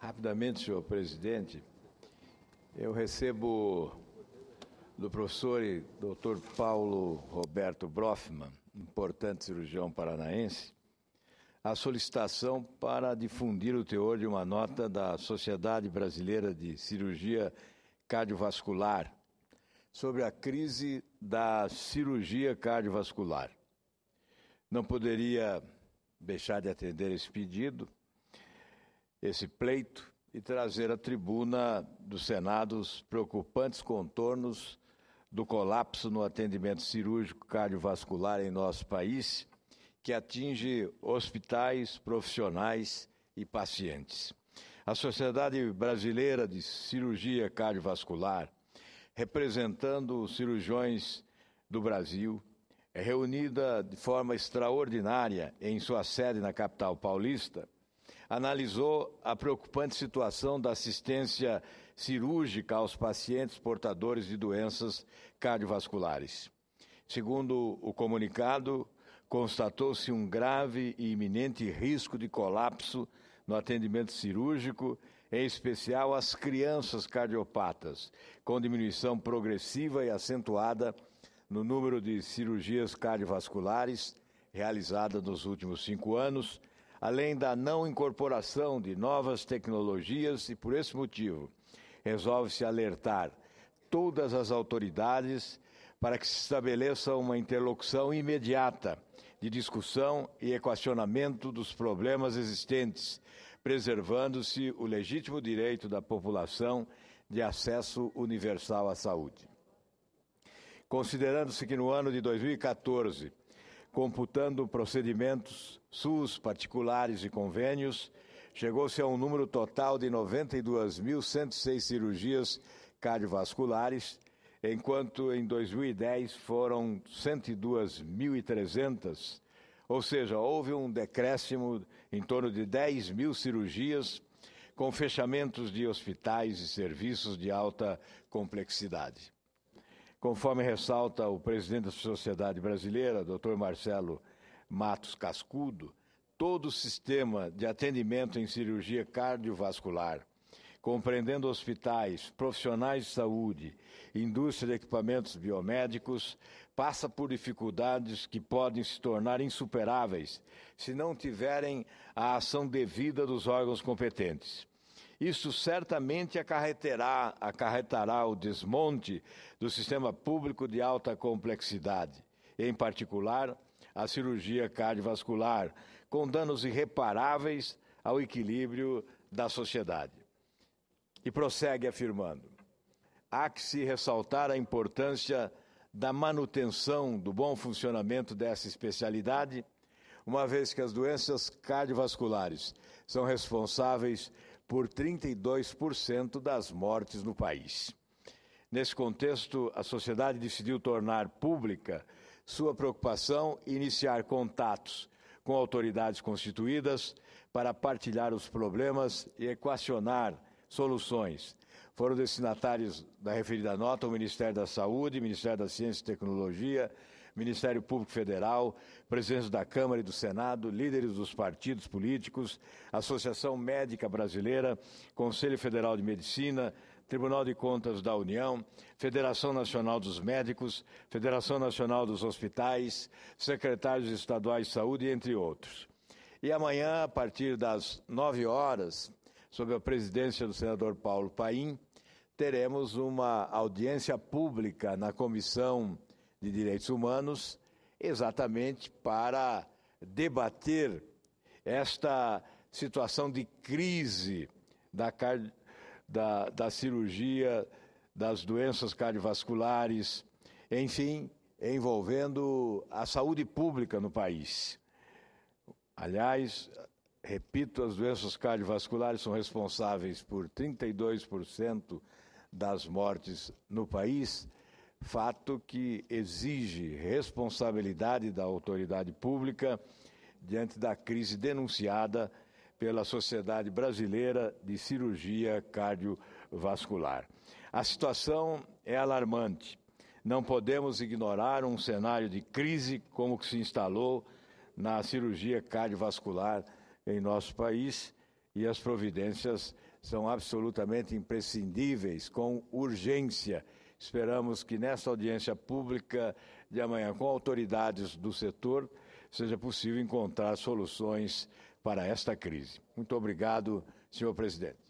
Rapidamente, senhor presidente, eu recebo do professor e doutor Paulo Roberto Brofman, importante cirurgião paranaense, a solicitação para difundir o teor de uma nota da Sociedade Brasileira de Cirurgia Cardiovascular sobre a crise da cirurgia cardiovascular. Não poderia deixar de atender esse pedido, esse pleito, e trazer à tribuna do Senado os preocupantes contornos do colapso no atendimento cirúrgico cardiovascular em nosso país, que atinge hospitais, profissionais e pacientes. A Sociedade Brasileira de Cirurgia Cardiovascular, representando os cirurgiões do Brasil, é reunida de forma extraordinária em sua sede na capital paulista, analisou a preocupante situação da assistência cirúrgica aos pacientes portadores de doenças cardiovasculares. Segundo o comunicado, constatou-se um grave e iminente risco de colapso no atendimento cirúrgico, em especial às crianças cardiopatas, com diminuição progressiva e acentuada no número de cirurgias cardiovasculares realizadas nos últimos cinco anos, além da não incorporação de novas tecnologias, e por esse motivo resolve-se alertar todas as autoridades para que se estabeleça uma interlocução imediata de discussão e equacionamento dos problemas existentes, preservando-se o legítimo direito da população de acesso universal à saúde. Considerando-se que no ano de 2014, computando procedimentos SUS particulares e convênios, chegou-se a um número total de 92.106 cirurgias cardiovasculares, enquanto em 2010 foram 102.300, ou seja, houve um decréscimo em torno de 10 mil cirurgias, com fechamentos de hospitais e serviços de alta complexidade. Conforme ressalta o presidente da Sociedade Brasileira, Dr. Marcelo Matos Cascudo, todo o sistema de atendimento em cirurgia cardiovascular, compreendendo hospitais, profissionais de saúde, indústria de equipamentos biomédicos, passa por dificuldades que podem se tornar insuperáveis se não tiverem a ação devida dos órgãos competentes. Isso certamente acarretará, acarretará o desmonte do sistema público de alta complexidade, em particular a cirurgia cardiovascular, com danos irreparáveis ao equilíbrio da sociedade. E prossegue afirmando: há que se ressaltar a importância da manutenção do bom funcionamento dessa especialidade, uma vez que as doenças cardiovasculares são responsáveis por 32% das mortes no país. Nesse contexto, a sociedade decidiu tornar pública sua preocupação iniciar contatos com autoridades constituídas para partilhar os problemas e equacionar soluções. Foram destinatários da referida nota o Ministério da Saúde, Ministério da Ciência e Tecnologia, Ministério Público Federal, presidentes da Câmara e do Senado, líderes dos partidos políticos, Associação Médica Brasileira, Conselho Federal de Medicina, Tribunal de Contas da União, Federação Nacional dos Médicos, Federação Nacional dos Hospitais, secretários estaduais de saúde, entre outros. E amanhã, a partir das nove horas, sob a presidência do senador Paulo Paim, teremos uma audiência pública na Comissão de Direitos Humanos, exatamente para debater esta situação de crise da, da, da cirurgia, das doenças cardiovasculares, enfim, envolvendo a saúde pública no país. Aliás, repito, as doenças cardiovasculares são responsáveis por 32% das mortes no país fato que exige responsabilidade da autoridade pública diante da crise denunciada pela Sociedade Brasileira de Cirurgia Cardiovascular. A situação é alarmante. Não podemos ignorar um cenário de crise como que se instalou na cirurgia cardiovascular em nosso país e as providências são absolutamente imprescindíveis, com urgência. Esperamos que nesta audiência pública de amanhã, com autoridades do setor, seja possível encontrar soluções para esta crise. Muito obrigado, senhor presidente.